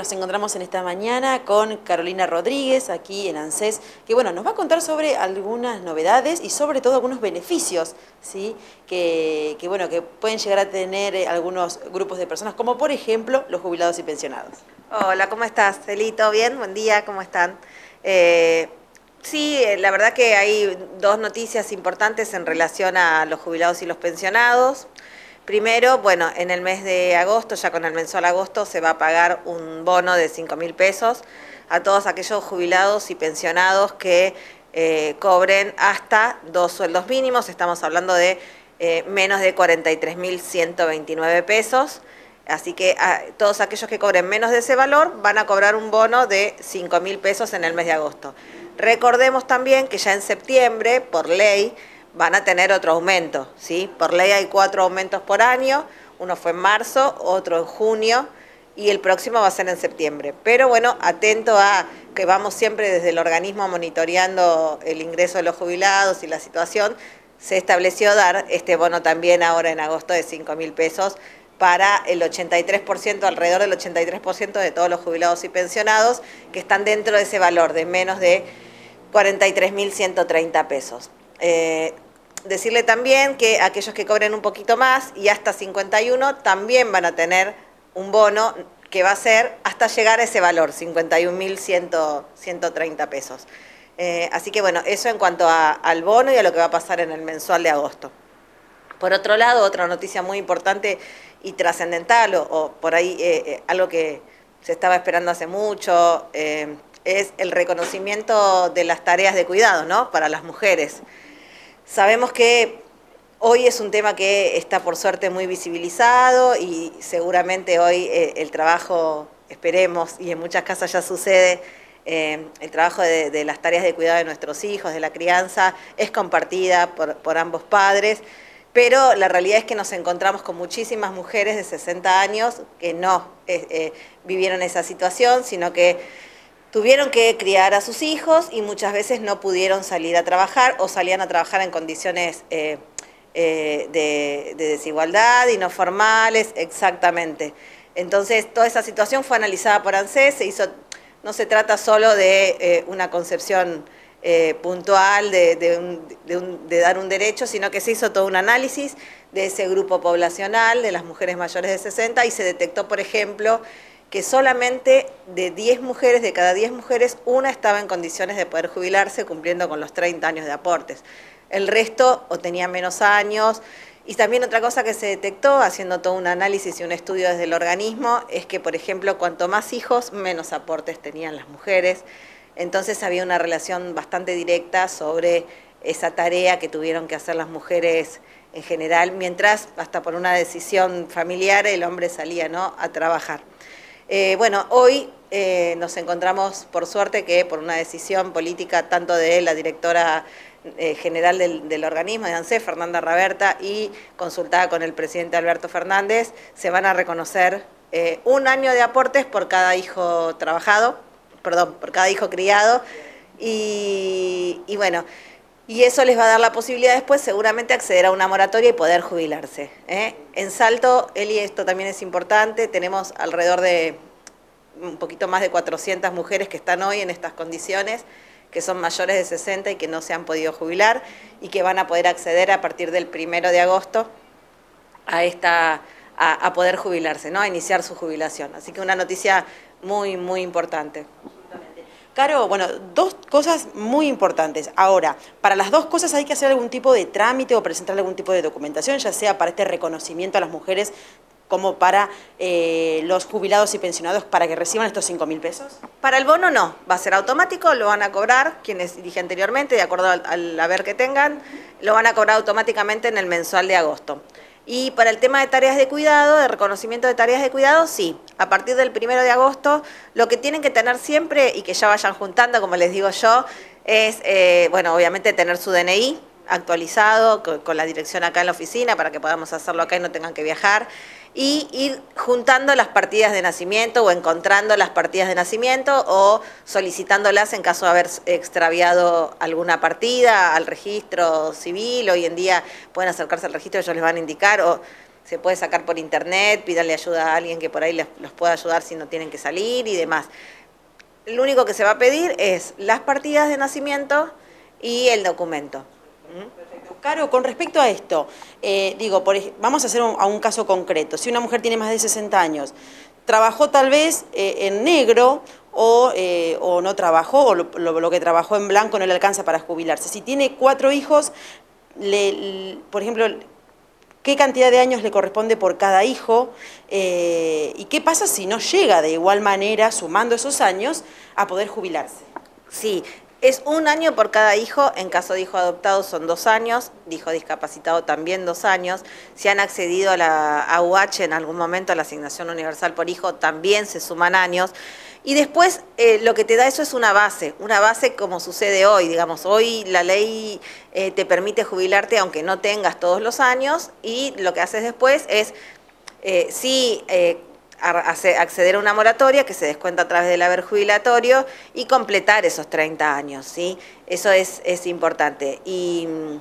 Nos encontramos en esta mañana con Carolina Rodríguez, aquí en ANSES, que bueno, nos va a contar sobre algunas novedades y sobre todo algunos beneficios, ¿sí? Que, bueno, que pueden llegar a tener eh, algunos grupos de personas, como por ejemplo los jubilados y pensionados. Hola, ¿cómo estás, Celito? ¿Bien? Buen día, ¿cómo están? Eh, sí, eh, la verdad que hay dos noticias importantes en relación a los jubilados y los pensionados. Primero, bueno, en el mes de agosto, ya con el mensual agosto, se va a pagar un bono de 5 mil pesos a todos aquellos jubilados y pensionados que eh, cobren hasta dos sueldos mínimos, estamos hablando de eh, menos de 43.129 pesos, así que ah, todos aquellos que cobren menos de ese valor van a cobrar un bono de 5 mil pesos en el mes de agosto. Recordemos también que ya en septiembre, por ley, van a tener otro aumento, ¿sí? Por ley hay cuatro aumentos por año, uno fue en marzo, otro en junio y el próximo va a ser en septiembre. Pero bueno, atento a que vamos siempre desde el organismo monitoreando el ingreso de los jubilados y la situación, se estableció dar este bono también ahora en agosto de 5 mil pesos para el 83%, alrededor del 83% de todos los jubilados y pensionados que están dentro de ese valor de menos de 43.130 pesos. Eh, decirle también que aquellos que cobren un poquito más y hasta 51 también van a tener un bono que va a ser hasta llegar a ese valor, 51.130 pesos. Eh, así que bueno, eso en cuanto al bono y a lo que va a pasar en el mensual de agosto. Por otro lado, otra noticia muy importante y trascendental, o, por ahí eh, algo que se estaba esperando hace mucho, es el reconocimiento de las tareas de cuidado ¿no? para las mujeres. Sabemos que hoy es un tema que está por suerte muy visibilizado y seguramente hoy eh, el trabajo, esperemos, y en muchas casas ya sucede, eh, el trabajo de, las tareas de cuidado de nuestros hijos, de la crianza, es compartida por, ambos padres, pero la realidad es que nos encontramos con muchísimas mujeres de 60 años que no eh, vivieron esa situación, sino que tuvieron que criar a sus hijos y muchas veces no pudieron salir a trabajar o salían a trabajar en condiciones eh, eh, de, desigualdad y no formales, exactamente. Entonces, toda esa situación fue analizada por ANSES, se hizo, no se trata solo de eh, una concepción puntual de, de, dar un derecho, sino que se hizo todo un análisis de ese grupo poblacional, de las mujeres mayores de 60, y se detectó, por ejemplo, que solamente de 10 mujeres, de cada 10 mujeres, una estaba en condiciones de poder jubilarse cumpliendo con los 30 años de aportes. El resto o tenía menos años. Y también otra cosa que se detectó, haciendo todo un análisis y un estudio desde el organismo, es que, por ejemplo, cuanto más hijos, menos aportes tenían las mujeres. Entonces había una relación bastante directa sobre esa tarea que tuvieron que hacer las mujeres en general, mientras hasta por una decisión familiar el hombre salía ¿no? a trabajar. Eh, bueno, hoy eh, nos encontramos, por suerte, que por una decisión política tanto de la directora eh, general del, organismo, de ANSES, Fernanda Raberta, y consultada con el presidente Alberto Fernández, se van a reconocer un año de aportes por cada hijo trabajado, perdón, por cada hijo criado, y, y bueno, y eso les va a dar la posibilidad después seguramente acceder a una moratoria y poder jubilarse. ¿eh? En Salto, Eli, esto también es importante, tenemos alrededor de un poquito más de 400 mujeres que están hoy en estas condiciones, que son mayores de 60 y que no se han podido jubilar y que van a poder acceder a partir del primero de agosto a esta a, poder jubilarse, ¿no? a iniciar su jubilación. Así que una noticia muy, muy importante. Caro, bueno, dos cosas muy importantes. Ahora, para las dos cosas hay que hacer algún tipo de trámite o presentar algún tipo de documentación, ya sea para este reconocimiento a las mujeres como para eh, los jubilados y pensionados para que reciban estos 5 mil pesos? Para el bono no, va a ser automático, lo van a cobrar quienes dije anteriormente, de acuerdo al, al haber que tengan, lo van a cobrar automáticamente en el mensual de agosto. Y para el tema de tareas de cuidado, de reconocimiento de tareas de cuidado, sí. A partir del primero de agosto, lo que tienen que tener siempre y que ya vayan juntando, como les digo yo, es, eh, bueno, obviamente tener su DNI actualizado con, la dirección acá en la oficina para que podamos hacerlo acá y no tengan que viajar y ir juntando las partidas de nacimiento o encontrando las partidas de nacimiento o solicitándolas en caso de haber extraviado alguna partida al registro civil. Hoy en día pueden acercarse al registro, ellos les van a indicar o se puede sacar por internet, pídale ayuda a alguien que por ahí los pueda ayudar si no tienen que salir y demás. Lo único que se va a pedir es las partidas de nacimiento y el documento. Perfecto. Caro, con respecto a esto, eh, digo, vamos a hacer un, a un caso concreto. Si una mujer tiene más de 60 años, trabajó tal vez eh, en negro o, eh, o, no trabajó, o lo, que trabajó en blanco no le alcanza para jubilarse. Si tiene cuatro hijos, por ejemplo, ¿qué cantidad de años le corresponde por cada hijo? ¿Y qué pasa si no llega de igual manera, sumando esos años, a poder jubilarse? Sí, es un año por cada hijo, en caso de hijo adoptado son dos años, hijo discapacitado también dos años. Si han accedido a la AUH en algún momento a la asignación universal por hijo, también se suman años. Y después eh, lo que te da eso es una base, una base como sucede hoy, digamos, hoy la ley eh, te permite jubilarte aunque no tengas todos los años y lo que haces después es, eh, sí, acceder a una moratoria que se descuenta a través del haber jubilatorio y completar esos 30 años, ¿sí? Eso es, es importante. Y mm,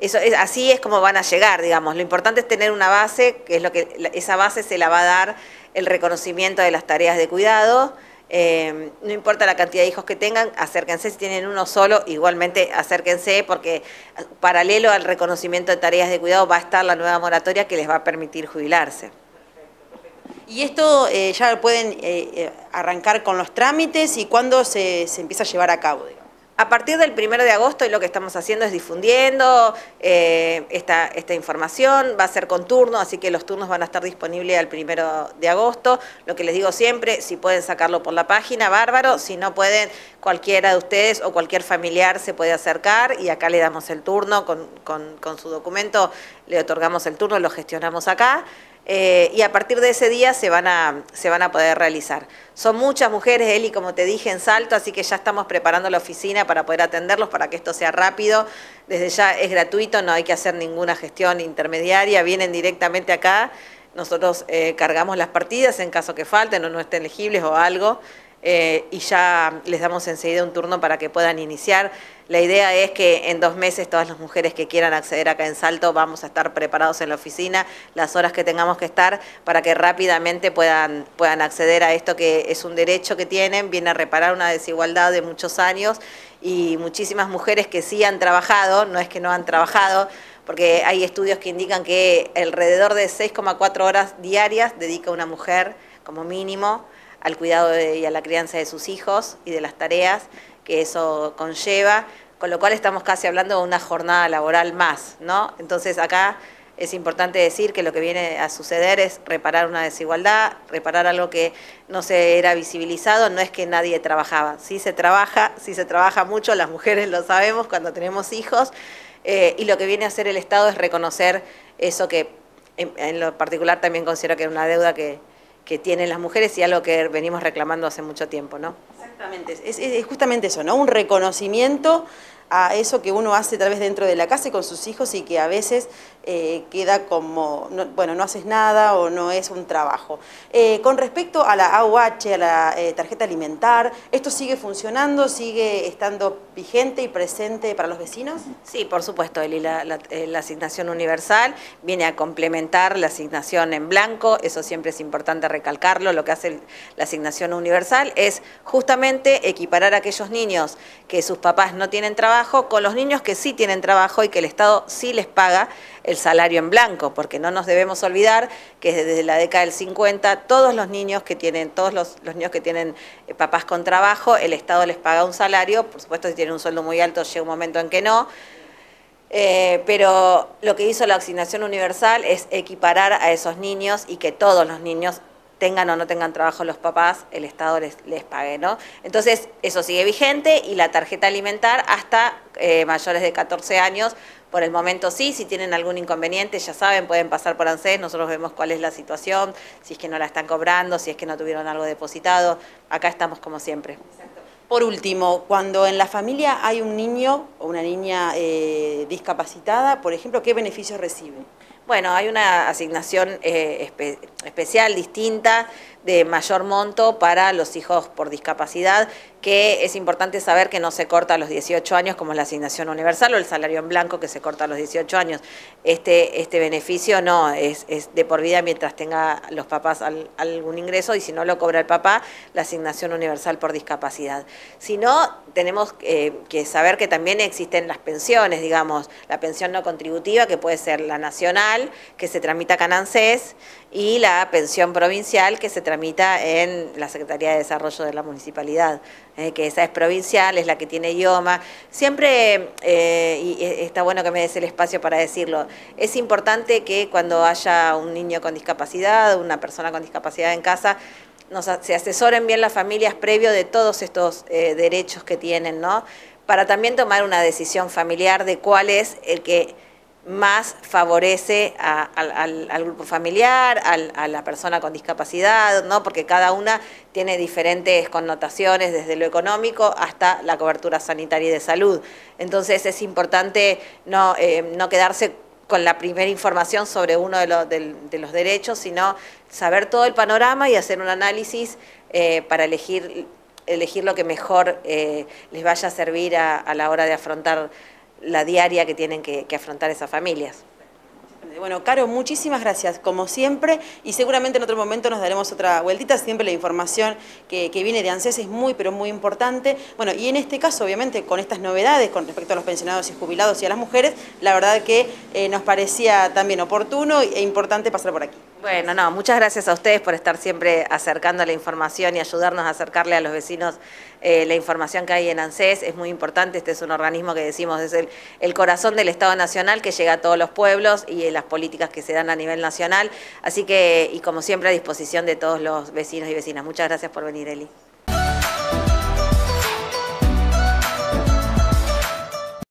eso es, así es como van a llegar, digamos. Lo importante es tener una base, que es lo que esa base se la va a dar el reconocimiento de las tareas de cuidado. Eh, no importa la cantidad de hijos que tengan, acérquense, si tienen uno solo, igualmente acérquense porque paralelo al reconocimiento de tareas de cuidado va a estar la nueva moratoria que les va a permitir jubilarse. Y esto eh, ya pueden eh, eh, arrancar con los trámites y cuándo se, empieza a llevar a cabo. A partir del primero de agosto lo que estamos haciendo es difundiendo esta, esta, información, va a ser con turno, así que los turnos van a estar disponibles al primero de agosto. Lo que les digo siempre, si pueden sacarlo por la página, bárbaro, si no pueden, cualquiera de ustedes o cualquier familiar se puede acercar y acá le damos el turno, con, con su documento le otorgamos el turno, lo gestionamos acá. Eh, y a partir de ese día se van, a, se van a poder realizar. Son muchas mujeres, Eli, como te dije, en Salto, así que ya estamos preparando la oficina para poder atenderlos, para que esto sea rápido. Desde ya es gratuito, no hay que hacer ninguna gestión intermediaria, vienen directamente acá. Nosotros eh, cargamos las partidas en caso que falten o no estén elegibles o algo. Eh, y ya les damos enseguida un turno para que puedan iniciar. La idea es que en dos meses todas las mujeres que quieran acceder acá en Salto vamos a estar preparados en la oficina las horas que tengamos que estar para que rápidamente puedan, puedan acceder a esto que es un derecho que tienen, viene a reparar una desigualdad de muchos años y muchísimas mujeres que sí han trabajado, no es que no han trabajado, porque hay estudios que indican que alrededor de 6,4 horas diarias dedica una mujer como mínimo al cuidado y a la crianza de sus hijos y de las tareas que eso conlleva, con lo cual estamos casi hablando de una jornada laboral más, ¿no? Entonces acá es importante decir que lo que viene a suceder es reparar una desigualdad, reparar algo que no se era visibilizado, no es que nadie trabajaba, sí se trabaja, sí se trabaja mucho, las mujeres lo sabemos cuando tenemos hijos, eh, y lo que viene a hacer el Estado es reconocer eso que en lo particular también considero que es una deuda que, que tienen las mujeres y algo que venimos reclamando hace mucho tiempo, ¿no? Exactamente, es, justamente eso, ¿no? Un reconocimiento a eso que uno hace tal vez dentro de la casa y con sus hijos y que a veces eh, queda como, bueno, no haces nada o no es un trabajo. Eh, con respecto a la AUH, a la eh, tarjeta alimentar, ¿esto sigue funcionando, sigue estando vigente y presente para los vecinos? Sí, por supuesto, Eli, la, asignación universal viene a complementar la asignación en blanco, eso siempre es importante recalcarlo, lo que hace la asignación universal es justamente equiparar a aquellos niños que sus papás no tienen trabajo con los niños que sí tienen trabajo y que el Estado sí les paga el salario en blanco, porque no nos debemos olvidar que desde la década del 50 todos los niños que tienen, todos los, niños que tienen eh, papás con trabajo, el Estado les paga un salario, por supuesto si tienen un sueldo muy alto llega un momento en que no, eh, pero lo que hizo la asignación universal es equiparar a esos niños y que todos los niños tengan o no tengan trabajo los papás, el Estado les, les pague, ¿no? Entonces, eso sigue vigente y la tarjeta alimentar hasta eh, mayores de 14 años por el momento sí, si tienen algún inconveniente, ya saben, pueden pasar por ANSES, nosotros vemos cuál es la situación, si es que no la están cobrando, si es que no tuvieron algo depositado, acá estamos como siempre. Por último, cuando en la familia hay un niño o una niña eh, discapacitada, por ejemplo, ¿qué beneficios recibe? Bueno, hay una asignación eh, especial, distinta, de mayor monto para los hijos por discapacidad, que es importante saber que no se corta a los 18 años como es la asignación universal o el salario en blanco que se corta a los 18 años. Este, este beneficio no, es, de por vida mientras tenga los papás algún ingreso y si no lo cobra el papá, la asignación universal por discapacidad. Si no, tenemos eh, que saber que también existen las pensiones, digamos, la pensión no contributiva que puede ser la nacional, que se tramita acá y la pensión provincial que se tramita en la Secretaría de Desarrollo de la Municipalidad, eh, que esa es provincial, es la que tiene idioma. Siempre, eh, y está bueno que me des el espacio para decirlo, es importante que cuando haya un niño con discapacidad, una persona con discapacidad en casa, se asesoren bien las familias previo de todos estos eh, derechos que tienen, ¿no? Para también tomar una decisión familiar de cuál es el que más favorece al, grupo familiar, a la persona con discapacidad, ¿no? porque cada una tiene diferentes connotaciones desde lo económico hasta la cobertura sanitaria y de salud. Entonces es importante no, eh, quedarse con la primera información sobre uno de, los derechos, sino saber todo el panorama y hacer un análisis eh, para elegir, elegir lo que mejor eh, les vaya a servir a la hora de afrontar la diaria que tienen que, afrontar esas familias. Bueno, Caro, muchísimas gracias, como siempre, y seguramente en otro momento nos daremos otra vueltita, siempre la información que, viene de ANSES es muy, pero muy importante. Bueno, y en este caso, obviamente, con estas novedades con respecto a los pensionados y jubilados y a las mujeres, la verdad que eh, nos parecía también oportuno e importante pasar por aquí. Bueno, no, muchas gracias a ustedes por estar siempre acercando la información y ayudarnos a acercarle a los vecinos eh, la información que hay en ANSES. Es muy importante, este es un organismo que decimos es el, el, corazón del Estado Nacional que llega a todos los pueblos y las políticas que se dan a nivel nacional. Así que, y como siempre, a disposición de todos los vecinos y vecinas. Muchas gracias por venir, Eli.